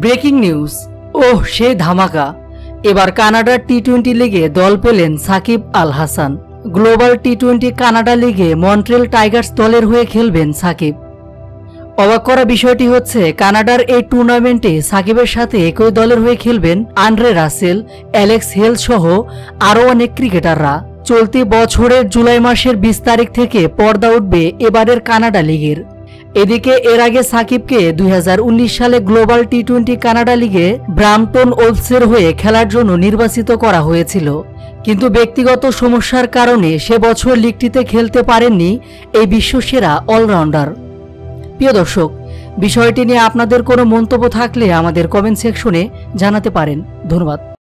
Breaking news. ওহ, সে ধামাকা। এবার কানাডার টি টোয়েন্টি লিগে দল পেলেন Shakib Al Hasan global T twenty Canada লিগে মন্ট্রেল টাইগার্স দলের হয়ে খেলবেন সাকিব। অবাক করা বিষয়টি হচ্ছে, কানাডার এই টুর্নামেন্টে সাকিবের সাথে একই দলের হয়ে খেলবেন আন্ড্রে রাসেল, অ্যালেক্স হেল সহ আরও অনেক ক্রিকেটাররা। চলতি বছরের জুলাই মাসের বিশ তারিখ থেকে পর্দা উঠবে এবারের কানাডা লিগের। এদিকে এর আগে সাকিবকে দুই হাজার উনিশ সালে গ্লোবাল টি টোয়েন্টি কানাডা লিগে ব্রামটন ওলসের হয়ে খেলার জন্য নির্বাচিত করা হয়েছিল। কিন্তু ব্যক্তিগত সমস্যার কারণে সে বছর লিগটিতে খেলতে পারেননি এই বিশ্বসেরা অলরাউন্ডার। প্রিয় দর্শক, বিষয়টি নিয়ে আপনাদের কোনো মন্তব্য থাকলে আমাদের কমেন্ট সেকশনে জানাতে পারেন। ধন্যবাদ।